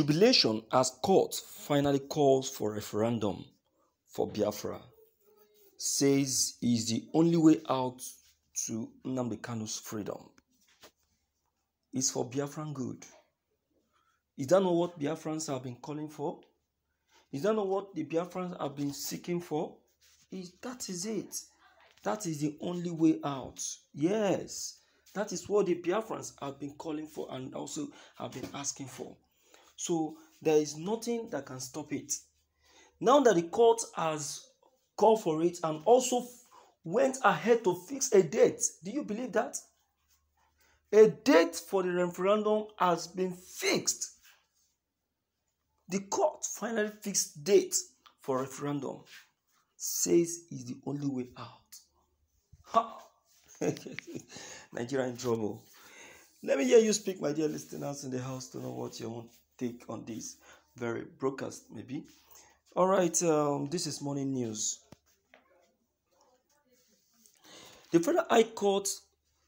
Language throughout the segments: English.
Jubilation as court finally calls for referendum for Biafra, says is the only way out to Nnamdi Kanu's freedom. It's for Biafran good. Is that not what Biafrans have been calling for? Is that not what the Biafrans have been seeking for? Is that is it. That is the only way out. Yes. That is what the Biafrans have been calling for and also have been asking for. So there is nothing that can stop it. Now that the court has called for it and also went ahead to fix a date, do you believe that? A date for the referendum has been fixed. The court finally fixed date for referendum. Says is the only way out. Ha! Nigeria in trouble. Let me hear you speak, my dear listeners in the house, to know what you want take on this very broadcast, maybe. All right, um, this is morning news. The Federal High Court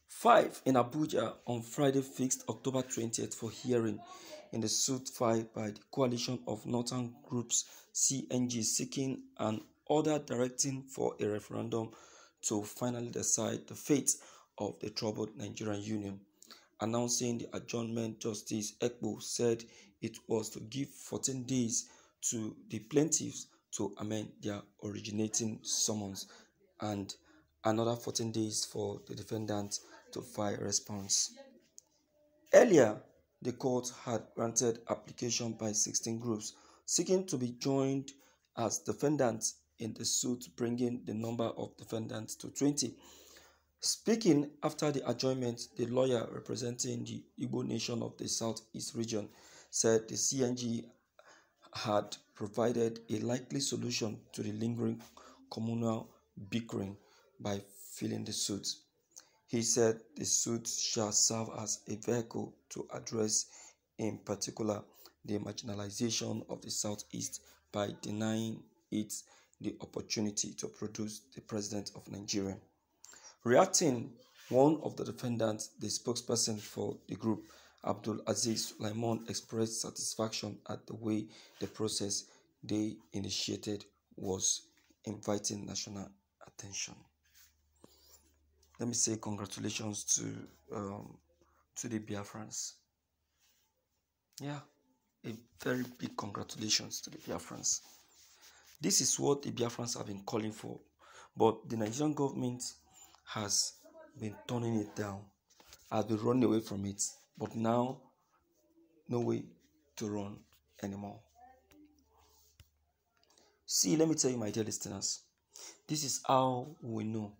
5 in Abuja on Friday fixed October 20th for hearing in the suit filed by the coalition of northern groups CNG seeking an order directing for a referendum to finally decide the fate of the troubled Nigerian Union. Announcing the adjournment, Justice Ekpo said it was to give 14 days to the plaintiffs to amend their originating summons and another 14 days for the defendant to file a response. Earlier, the court had granted application by 16 groups seeking to be joined as defendants in the suit, bringing the number of defendants to 20. Speaking after the adjournment, the lawyer representing the Igbo nation of the Southeast region said the CNG had provided a likely solution to the lingering communal bickering by filing the suit. He said the suit shall serve as a vehicle to address, in particular, the marginalization of the Southeast by denying it the opportunity to produce the President of Nigeria. Reacting, one of the defendants, the spokesperson for the group, Abdul Aziz Sulaiman expressed satisfaction at the way the process they initiated was inviting national attention. Let me say congratulations to um, to the Biafrans. Yeah, a very big congratulations to the Biafrans. This is what the Biafrans have been calling for, but the Nigerian government has been turning it down, has been running away from it. But now, no way to run anymore. See, let me tell you, my dear listeners, this is how we know.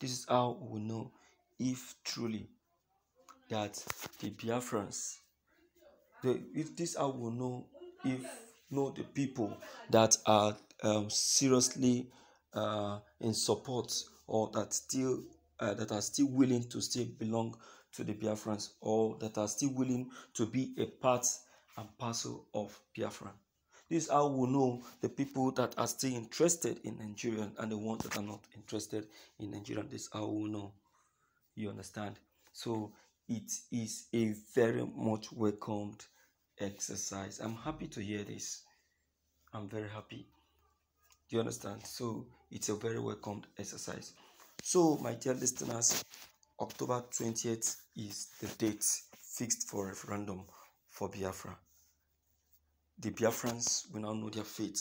This is how we know if truly that the Biafrans, the, if this how we know if know the people that are um, seriously uh, in support or that still uh, that are still willing to still belong to the Biafrans or that are still willing to be a part and parcel of Biafran. This is how we know the people that are still interested in Nigeria and the ones that are not interested in Nigeria. This is how we know. You understand? So it is a very much welcomed exercise. I'm happy to hear this. I'm very happy. Do you understand? So it's a very welcomed exercise. So, my dear listeners, October 20th is the date fixed for referendum for Biafra. The Biafrans will now know their fate.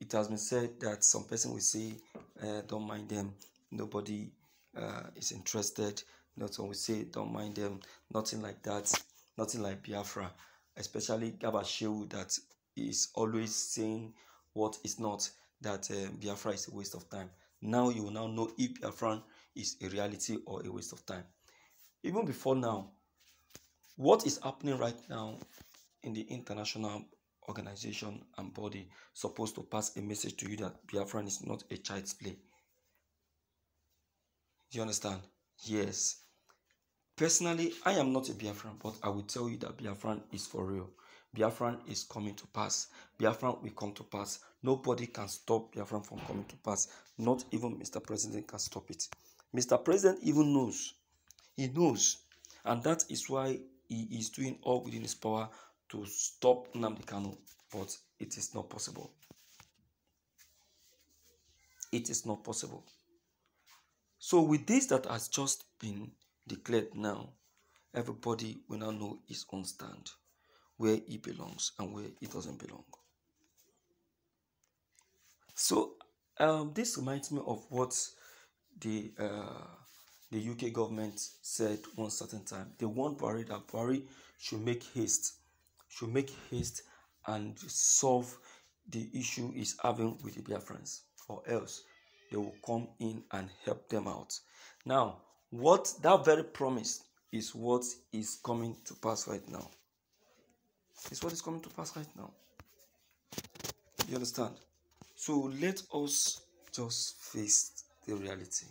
It has been said that some person will say, uh, "Don't mind them. Nobody uh, is interested." Not some will say, "Don't mind them." Nothing like that. Nothing like Biafra. Especially Garba Shehu that is always saying what is not. That uh, Biafra is a waste of time. Now you will now know if Biafran is a reality or a waste of time. Even before now, what is happening right now in the international organization and body supposed to pass a message to you that Biafran is not a child's play. Do you understand? Yes. Personally, I am not a Biafran, but I will tell you that Biafran is for real. Biafran is coming to pass. Biafran will come to pass. Nobody can stop Biafran from coming to pass. Not even Mr. President can stop it. Mr. President even knows. He knows. And that is why he is doing all within his power to stop Nnamdi but it is not possible. It is not possible. So, with this that has just been declared now, everybody will now know his own stand, where he belongs and where he doesn't belong. So, um, this reminds me of what the uh, the UK government said one certain time. They want Buhari that Buhari should make haste, should make haste and solve the issue he's having with the Biafrans, or else they will come in and help them out. Now, what that very promise is what is coming to pass right now. It's what is coming to pass right now. You understand? So let us just face the reality.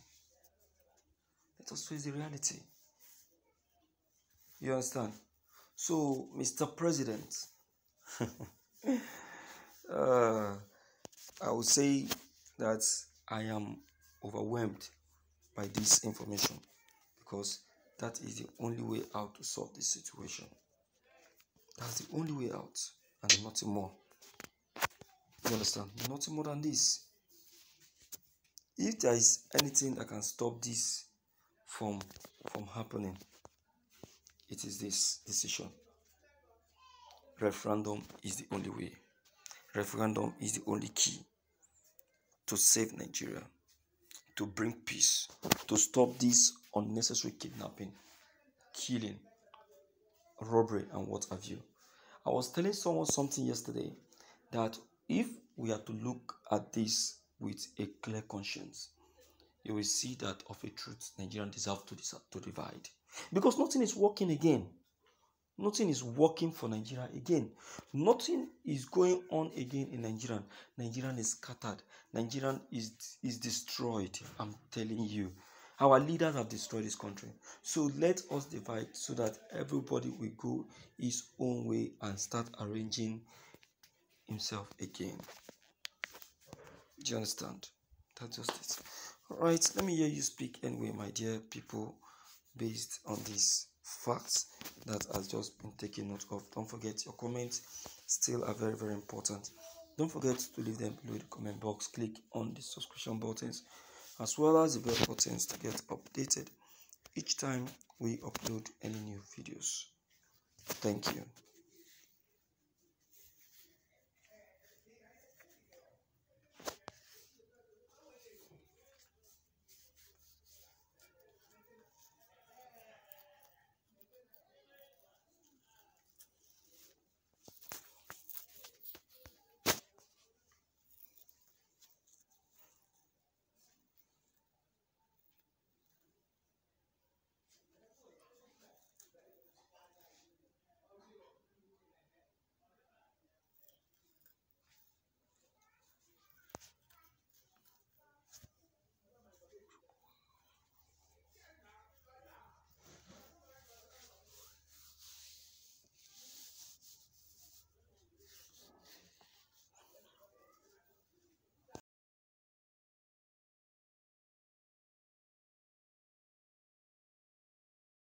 Let us face the reality. You understand? So, Mr. President, uh, I would say that I am overwhelmed by this information because that is the only way out to solve this situation. That's the only way out and nothing more. You understand? Nothing more than this. If there is anything that can stop this from from happening, it is this decision. Referendum is the only way. Referendum is the only key to save Nigeria, to bring peace, to stop this unnecessary kidnapping, killing, robbery, and what have you. I was telling someone something yesterday that if we are to look at this with a clear conscience, you will see that of a truth Nigerians deserve to, to divide. Because nothing is working again. Nothing is working for Nigeria again. Nothing is going on again in Nigeria. Nigeria is scattered. Nigeria is, is destroyed. I'm telling you. Our leaders have destroyed this country. So let us divide so that everybody will go his own way and start arranging himself again. Do you understand? That's just it. Alright, let me hear you speak anyway, my dear people, based on these facts that has just been taken note of. Don't forget your comments still are very, very important. Don't forget to leave them below the comment box. Click on the subscription buttons as well as the bell buttons to get updated each time we upload any new videos. Thank you.